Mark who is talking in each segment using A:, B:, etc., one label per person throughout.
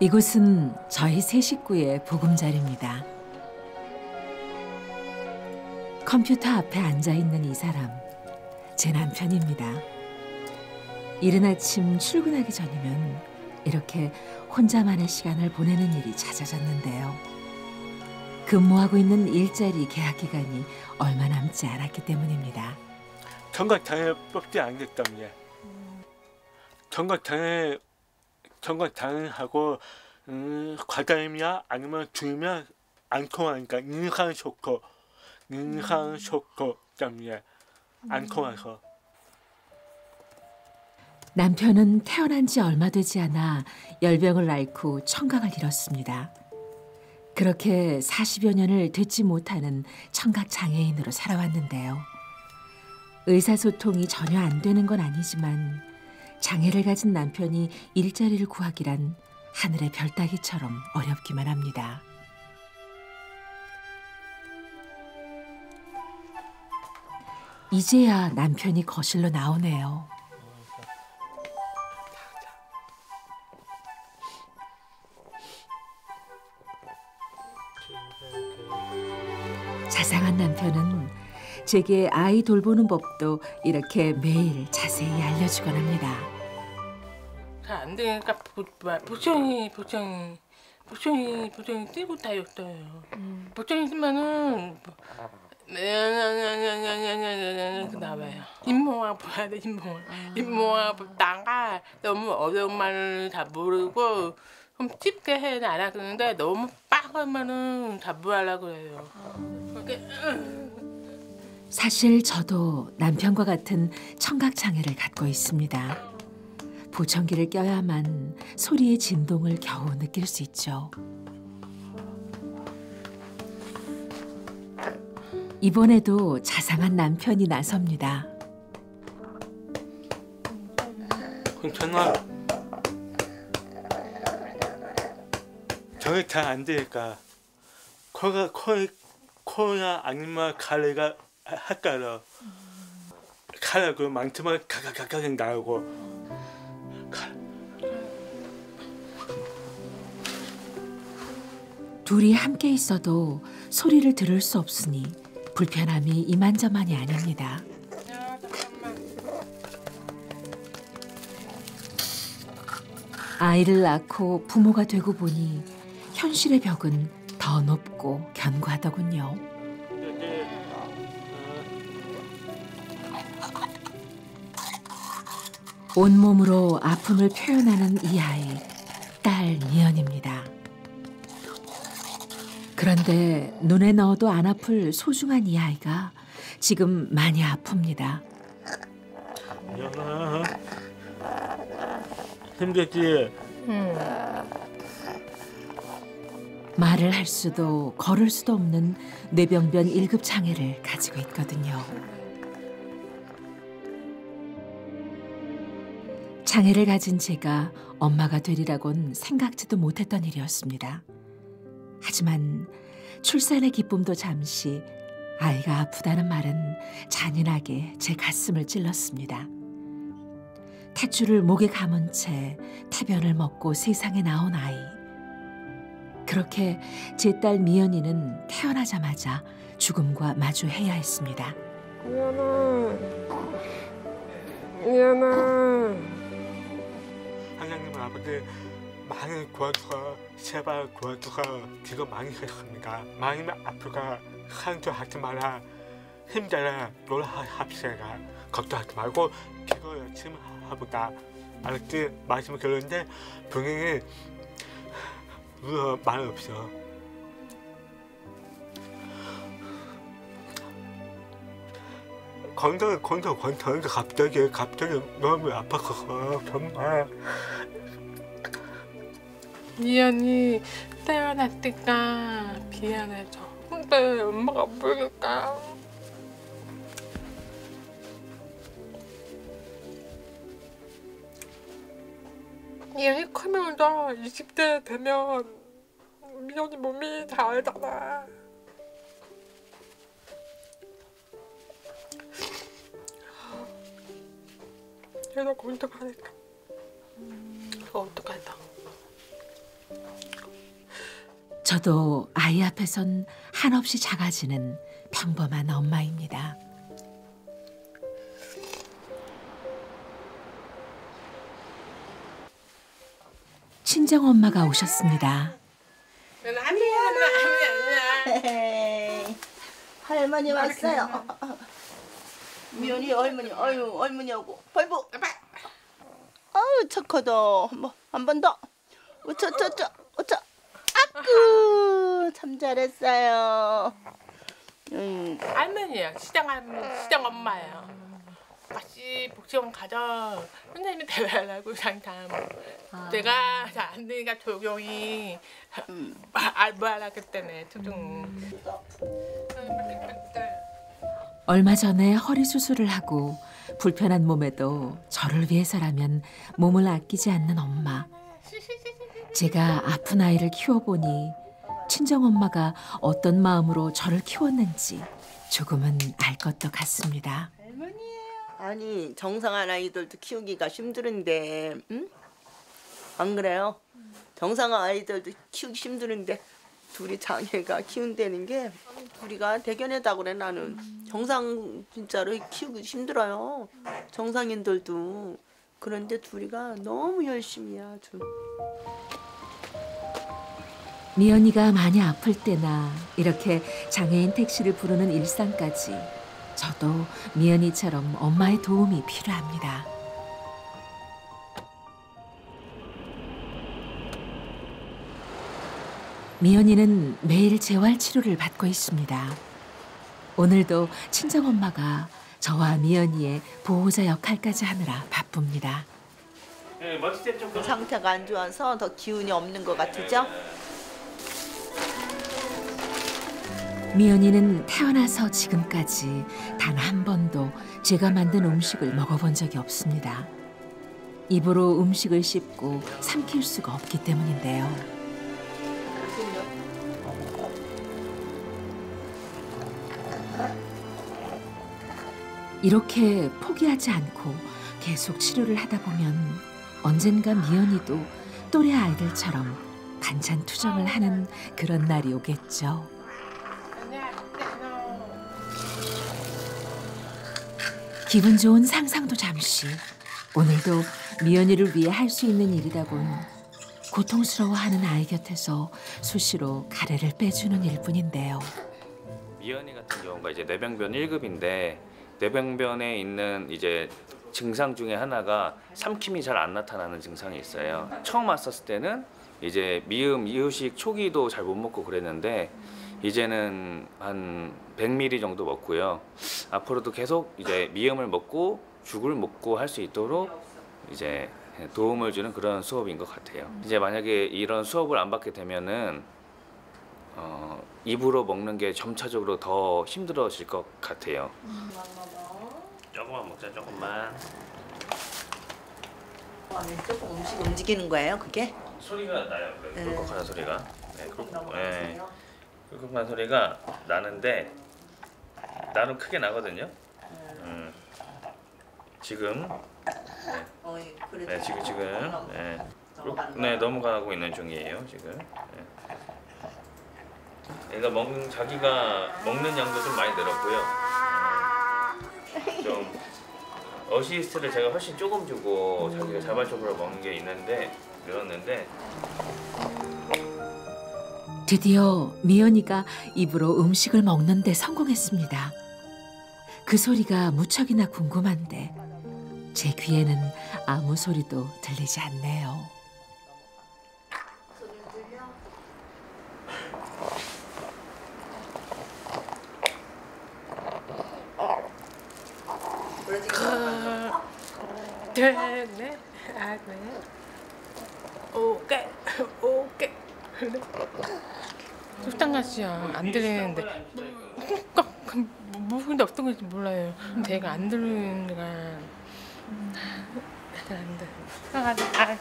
A: 이곳은 저희 세 식구의 보금자리입니다. 컴퓨터 앞에 앉아 있는 이 사람, 제 남편입니다. 이른 아침 출근하기 전이면 이렇게 혼자만의 시간을 보내는 일이 잦아졌는데요. 근무하고 있는 일자리 계약 기간이 얼마 남지 않았기 때문입니다.
B: 정거장에 뽑지 않기 때문에 정거장에 정거장하고 음, 과장이나 아니면 주면 안 통하니까 인상 쇼크 인상 쇼크 때문에 안 통해서
A: 남편은 태어난 지 얼마 되지 않아 열병을 앓고 청각을 잃었습니다. 그렇게 40여 년을 듣지 못하는 청각 장애인으로 살아왔는데요. 의사소통이 전혀 안 되는 건 아니지만 장애를 가진 남편이 일자리를 구하기란 하늘의 별 따기처럼 어렵기만 합니다. 이제야 남편이 거실로 나오네요. 제게 아이 돌보는 법도 이렇게 매일 자세히 알려주곤 합니다.
C: 잘안 되니까 보, 보청이 보청이 보청이 보청이 뛰고 다녔어요. 보청이 쓰면은 그 나와요. 잇모아 봐야 돼 잇모아. 잇모아 보다가 너무 어려운 말을 다 모르고 좀 쉽게 해 알아듣는데 너무 빡 하면은 다 뭐하려고 그래요. 그렇게
A: 사실 저도 남편과 같은 청각 장애를 갖고 있습니다. 보청기를 껴야만 소리의 진동을 겨우 느낄 수 있죠. 이번에도 자상한 남편이 나섭니다.
B: 괜찮아 정이 잘안 되니까 코가 코 코나 아니면 가래가 할까요? 가래 그 많지만 가가가가 나오고
A: 둘이 함께 있어도 소리를 들을 수 없으니 불편함이 이만저만이 아닙니다. 아이를 낳고 부모가 되고 보니 현실의 벽은 더 높고 견고하더군요. 온몸으로 아픔을 표현하는 이 아이, 딸 미연입니다. 그런데 눈에 넣어도 안 아플 소중한 이 아이가 지금 많이 아픕니다.
B: 미연아 힘들지?
A: 말을 할 수도 걸을 수도 없는 뇌병변 1급 장애를 가지고 있거든요. 장애를 가진 제가 엄마가 되리라곤 생각지도 못했던 일이었습니다. 하지만 출산의 기쁨도 잠시 아이가 아프다는 말은 잔인하게 제 가슴을 찔렀습니다. 탯줄을 목에 감은 채 태변을 먹고 세상에 나온 아이. 그렇게 제 딸 미연이는 태어나자마자 죽음과 마주해야 했습니다.
C: 미연아 미연아
B: 하나님 아버지 많이 구워주고 제발 구워주고 지금 많이 했습니다. 많이 아프가 상처하지 마라. 힘들어 놀합시다. 걱정하지 말고 기도 열심히 하보다 알았지? 말씀을 들었는데 병행이 말 없어. 건강 건강 건강 갑자기 갑자기 너무 아파서 정말
C: 미연이 태어났으니까 미안해져. 근데 엄마가 모르니까. 미연이 크면 서 20대 되면 미연이 몸이 다 알잖아. 고민도 가니까. 그거 어떡하다.
A: 저도 아이 앞에선 한없이 작아지는 평범한 엄마입니다. 친정 엄마가 오셨습니다.
C: 할머니
D: 왔어요. 미연이 할머니, 아유 할머니하고 발보. 아유 착하다. 한번 한 번 더. 우차 차차 우차. 아구 참 잘했어요. 음,
C: 할머니야 시장 할머니 시장 엄마예요. 같이 복지원 가자. 선생님이 대화하고 장담. 내가 잘 안 되니까 조용히 알바하라 그때네 초중.
A: 얼마 전에 허리 수술을 하고 불편한 몸에도 저를 위해서라면 몸을 아끼지 않는 엄마. 제가 아픈 아이를 키워보니 친정 엄마가 어떤 마음으로 저를 키웠는지 조금은 알 것도 같습니다.
D: 아니 정상한 아이들도 키우기가 힘들은데, 응? 안 그래요? 정상한 아이들도 키우기 힘드는데 둘이 장애가 키운다는 게 둘이가 대견하다 그래 나는. 정상 진짜로 키우기 힘들어요. 정상인들도. 그런데 둘이가 너무 열심히 아주.
A: 미연이가 많이 아플 때나 이렇게 장애인 택시를 부르는 일상까지 저도 미연이처럼 엄마의 도움이 필요합니다. 미연이는 매일 재활 치료를 받고 있습니다. 오늘도 친정 엄마가 저와 미연이의 보호자 역할까지 하느라 바쁩니다.
E: 네,
D: 상태가 안 좋아서 더 기운이 없는 것 같으죠?
A: 미연이는 태어나서 지금까지 단 한 번도 제가 만든 음식을 먹어본 적이 없습니다. 입으로 음식을 씹고 삼킬 수가 없기 때문인데요. 이렇게 포기하지 않고 계속 치료를 하다 보면 언젠가 미연이도 또래 아이들처럼 반찬 투정을 하는 그런 날이 오겠죠. 기분 좋은 상상도 잠시 오늘도 미연이를 위해 할 수 있는 일이라곤 고통스러워하는 아이 곁에서 수시로 가래를 빼주는 일뿐인데요.
E: 미연이 같은 경우가 이제 뇌병변 1급인데 뇌병변에 있는 이제 증상 중에 하나가 삼킴이 잘 안 나타나는 증상이 있어요. 처음 왔었을 때는 이제 미음, 이유식 초기도 잘 못 먹고 그랬는데 이제는 한 100ml 정도 먹고요. 앞으로도 계속 이제 미음을 먹고 죽을 먹고 할 수 있도록 이제 도움을 주는 그런 수업인 것 같아요. 이제 만약에 이런 수업을 안 받게 되면은 어, 입으로 먹는 게 점차적으로 더 힘들어질 것 같아요. 조금만 먹자, 조금만.
D: 조금 음식 움직이는 거예요 그게?
E: 소리가 나요. 그
D: 네.
E: 꿀꺽하는 소리가. 네, 꿀꺽, 네, 꿀꺽하는 소리가 나는데 나름 크게 나거든요. 음. 지금
D: 그래도
E: 네 지금 지금 네, 꿀- 네 넘어가고 있는 중이에요 지금. 네. 얘가 먹는 자기가 먹는 양도 좀 많이 늘었고요. 음, 좀 어시스트를 제가 훨씬 조금 주고 자기가 자발적으로 먹는 게 있는데 늘었는데
A: 드디어 미연이가 입으로 음식을 먹는데 성공했습니다. 그 소리가 무척이나 궁금한데 제 귀에는 아무 소리도 들리지 않네요.
C: 네, 아, 네. 오케이, 오케이. 속상하지요. 안 들리는데 꼭 무슨 어떤 건지 몰라요. 제가 안 들리니까 안 돼. 아, 아.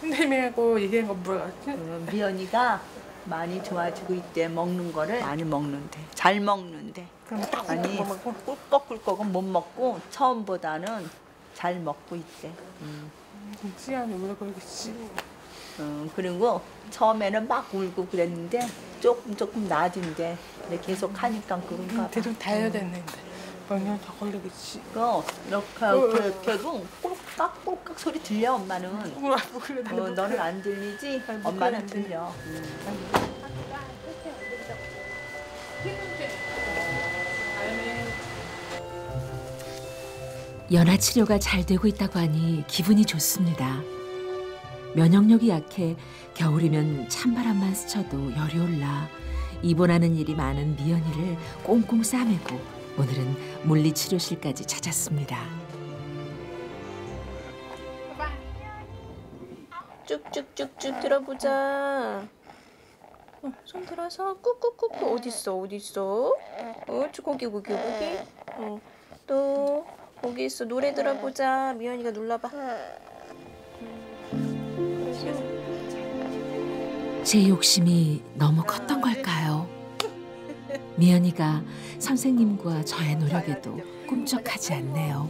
C: 선생님하고 얘기한 거?
D: 어, 미연이가 많이 좋아지고 있대 먹는 거를 많이 먹는데 잘 먹는데
C: 그럼 딱
D: 아니 꿀꺽꿀꺽은 못 먹고 처음보다는 잘 먹고 있대 음.
C: 시간이 오래 걸리겠지.
D: 어, 그리고 처음에는 막 울고 그랬는데 조금 조금 나아진대. 근데 계속 하니까 그런가 봐.
C: 대로 다 해야 되는데 몇년 더 걸리겠지.
D: 그거 이렇게 이렇게 하고 꼴 깍 꼴깍 소리 들려 엄마는.
C: 우와 뭐 그래
D: 어, 너는 안 들리지? 엄마는. 들려.
A: 연화 치료가 잘 되고 있다고 하니 기분이 좋습니다. 면역력이 약해 겨울이면 찬바람만 스쳐도 열이 올라 입원하는 일이 많은 미연이를 꽁꽁 싸매고 오늘은 물리치료실까지 찾았습니다.
F: 쭉쭉쭉쭉 들어보자. 어, 손 들어서 꾹꾹꾹꾹 어디 있어? 어, 저 거기 거기 거기. 어, 또 거기 있어 노래 들어보자. 미연이가 눌러봐.
A: 제 욕심이 너무 컸던 걸까요? 미연이가 선생님과 저의 노력에도 꿈쩍하지 않네요.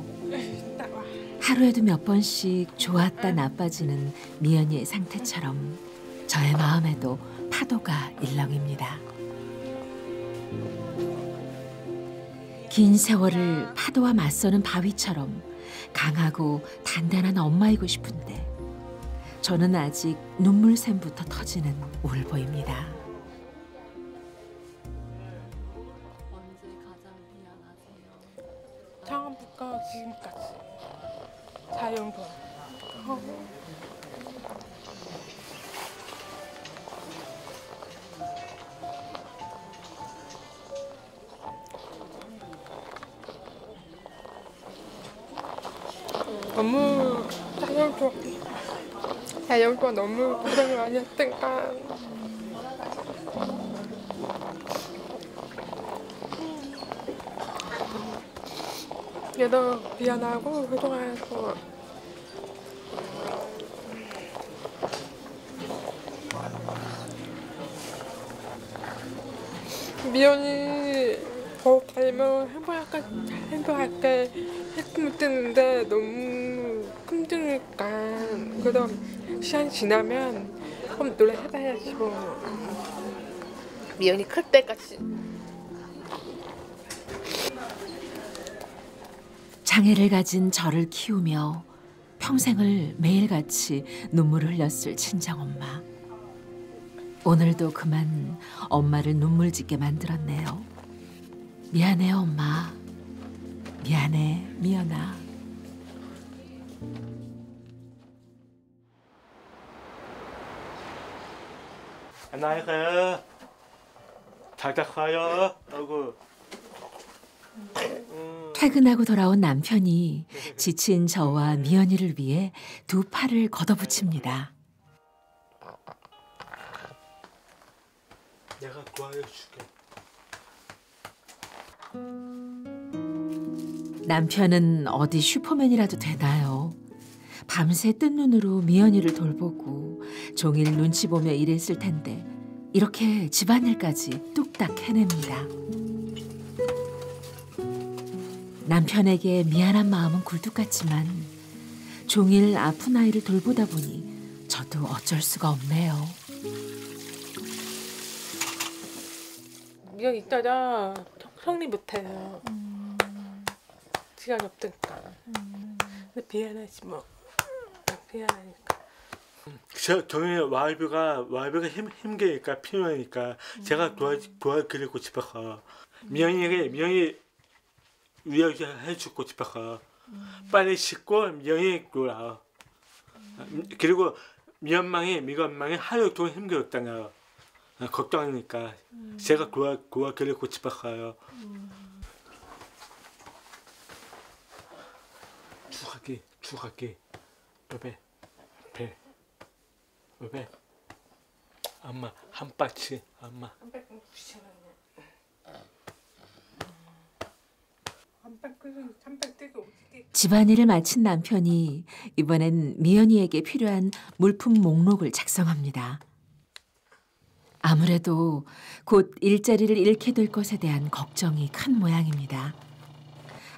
A: 하루에도 몇 번씩 좋았다 나빠지는 미연이의 상태처럼 저의 마음에도 파도가 일렁입니다. 긴 세월을 파도와 맞서는 바위처럼 강하고 단단한 엄마이고 싶은데 저는 아직 눈물샘부터 터지는 울보입니다.
C: 4년분. 너무 4년 동안 4년 동안 너무 고생을 많이 했으니까 얘도 미안하고 그동안에 미연이 더 닮으면 행복할까 잘 행복할게 했으면 뜨는데 너무 힘드니까. 그래도 시간이 지나면 한번 노래 해봐야지 뭐 미연이 클 때까지.
A: 장애를 가진 저를 키우며 평생을 매일같이 눈물을 흘렸을 친정엄마. 오늘도 그만 엄마를 눈물 짓게 만들었네요. 미안해요, 엄마. 미안해, 미연아.
B: 안녕히 가요. 잘자 가요. 아이고.
A: 퇴근하고 돌아온 남편이 지친 저와 미연이를 위해 두 팔을 걷어붙입니다.
B: 내가 도와줄게.
A: 남편은 어디 슈퍼맨이라도 되나요? 밤새 뜬 눈으로 미연이를 돌보고 종일 눈치 보며 일했을 텐데 이렇게 집안일까지 뚝딱 해냅니다. 남편에게 미안한 마음은 굴뚝 같지만 종일 아픈 아이를 돌보다 보니 저도 어쩔 수가 없네요.
C: 미연 있다가 성립 못해요. 시간이 없으니까. 근데 미안하지 뭐. 미안하니까.
B: 저 저희 와이프가 와이프가 힘 힘기니까 필요하니까 제가 도와 도와드리고 싶어서 미연이에게 미연이 위하게 해주고 싶어서 빨리 씻고 미연이 놀아. 그리고 미연망이 미건망이 하루 종일 힘들었잖아요. 걱정하니까 제가 도와 도와드리고 싶어서요. 추가기 추가기. 여배 배 여배 엄마 한 박치 엄마.
C: 한박 끓여, 한박 뜨고 어떻게
A: 집안일을 마친 남편이 이번엔 미연이에게 필요한 물품 목록을 작성합니다. 아무래도 곧 일자리를 잃게 될 것에 대한 걱정이 큰 모양입니다.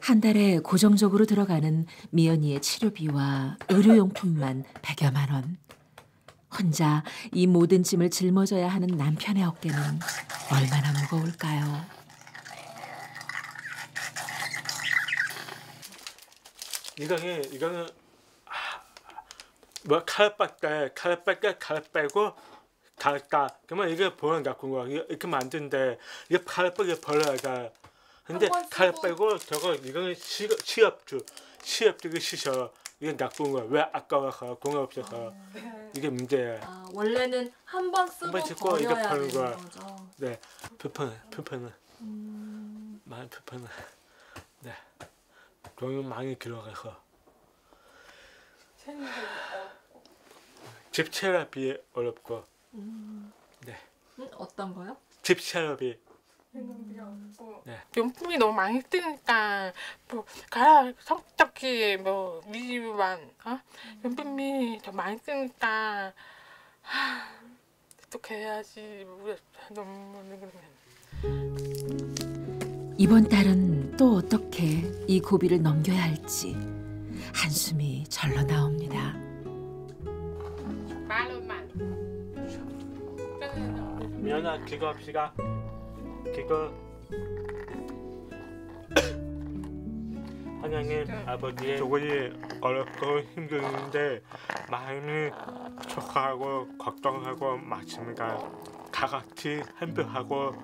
A: 한 달에 고정적으로 들어가는 미연이의 치료비와 의료용품만 100여만 원. 혼자 이 모든 짐을 짊어져야 하는 남편의 어깨는 얼마나 무거울까요?
B: 이거는 이거는 아, 뭐칼 뺄때 칼 뺄때 칼 빼고 닦다 그러면 이게 보는 갖고 거 이렇게 만든데 이게 칼 빼고 벌어야 돼 근데 칼 빼고 저거 이거는 시, 시업주 시업주가 시셔 이게 나쁜 거야 왜 아까워서 공업 없어서 이게 문제야.
G: 아, 원래는 한 번 쓰고
B: 한번 이거
G: 버려야
B: 버는 거야.
G: 거죠.
B: 네. 불편해 불편해 많이 불편해 네. 돈이 많이 들어가서. 집 체납이 어렵고
G: 음, 어떤 거요?
B: 집 체납이 네.
C: 용품이 너무 많이 뜨니까 뭐 가라 성적이 뭐 위주만 어? 용품이 더 많이 뜨니까 하, 어떻게 해야지 모르겠어 너무 그러면
A: 이번 달은 또 어떻게 이 고비를 넘겨야 할지 한숨이 절로 나옵니다.
B: 미연아 그거 합시다. 그거. 하나님 아버지. 조금이 어렵고 힘드는데 마음이 축하하고 걱정하고 맞습니다. 다 같이 행복하고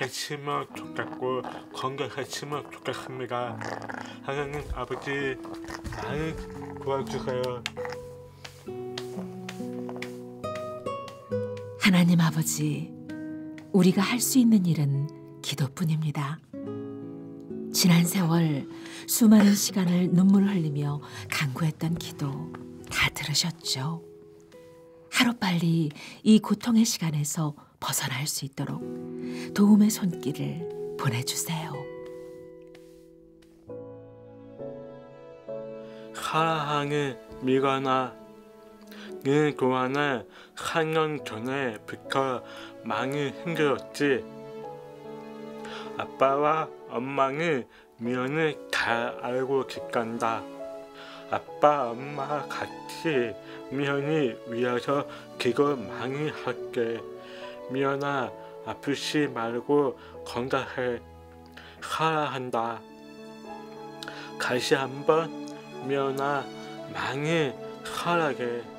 B: 했으면 좋겠고 건강했으면 좋겠습니다. 하나님 아버지. 많이 도와주세요
A: 하나님 아버지, 우리가 할 수 있는 일은 기도뿐입니다. 지난 세월 수많은 시간을 눈물 흘리며 간구했던 기도 다 들으셨죠? 하루빨리 이 고통의 시간에서 벗어날 수 있도록 도움의 손길을 보내주세요.
B: 사랑하는 미건아 네 동안에 4년 전에부터 많이 힘들었지. 아빠와 엄마는 미연을 잘 알고 계간다. 아빠 엄마 같이 미연이 위해서 기도 많이 할게. 미연아 아프지 말고 건강해. 사랑한다. 다시 한번 미연아 많이 사랑해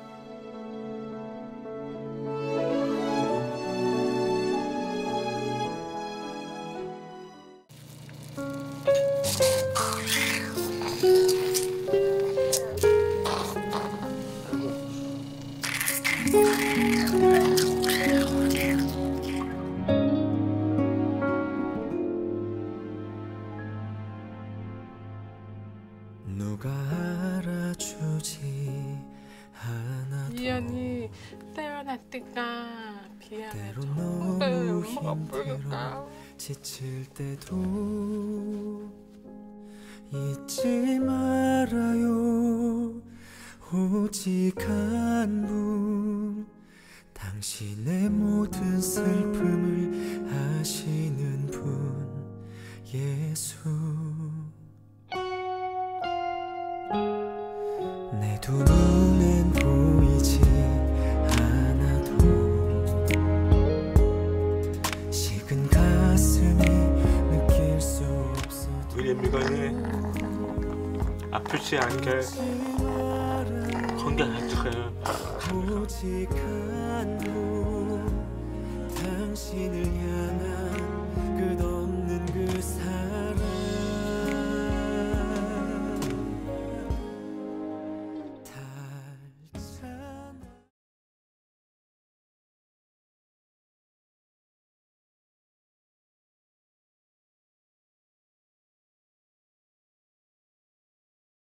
C: 미연이 태어날 때가 미안해
H: 때로
C: 정말
H: 너무
C: 엄마가
H: 힘들어 지칠 때도 잊지 말아요. 오직 한 분 당신의 모든 슬픔을 아시는 분 예수
B: 아프지 않게
H: 당신을 향해